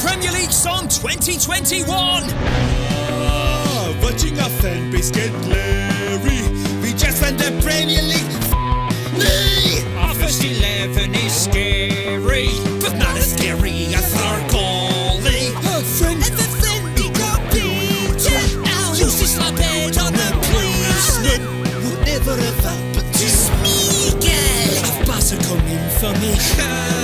Premier League Song 2021! Ah, watching our fan base get glary. We just won the Premier League. Me! Our first 11 is scary, but not as scary as our goalie. Her friend And the friend he got beaten out. Used to slap head on the policeman. would never have happened to Miguel! Have Barca come in for me?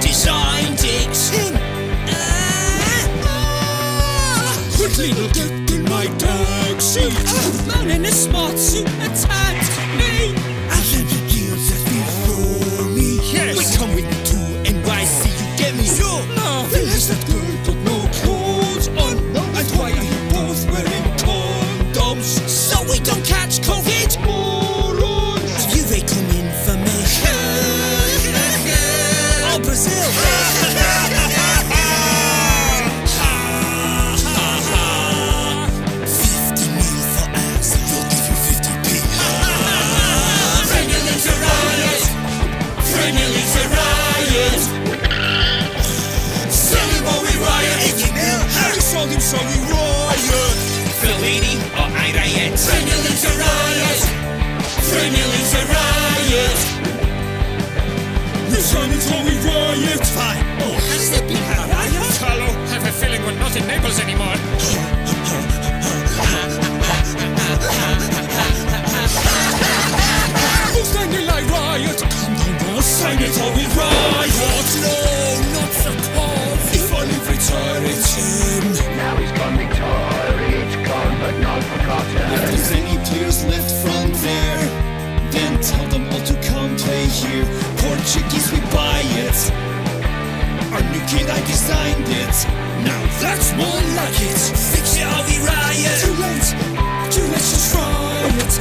designed it? Uh, Quickly oh. look in my taxi. Oh, man in a smart suit attacked me. Regular it. Our new kid, I designed it. Now that's more like it. Fix it, or we riot. Too late, too late, just try it.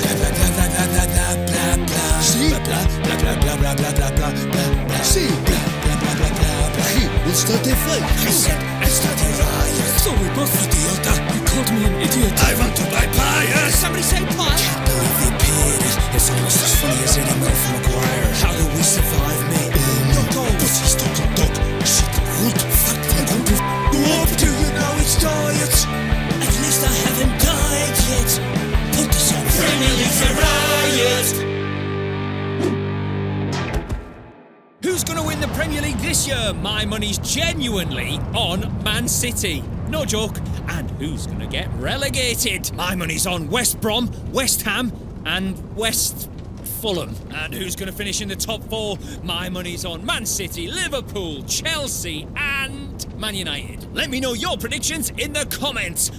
blah blah blah blah blah blah blah blah blah. Blah blah blah blah blah blah blah blah blah. See, blah blah blah blah blah. Hey, we'll start a fight. I said I start a riot. So we both idiota. You called me an idiot. I want to buy pie. Somebody say pie. Can't believe they paid it. It's almost as funny as Murphy Maguire. How Premier League this year? My money's genuinely on Man City. No joke. And who's going to get relegated? My money's on West Brom, West Ham, and West Fulham. And who's going to finish in the top four? My money's on Man City, Liverpool, Chelsea, and Man United. Let me know your predictions in the comments.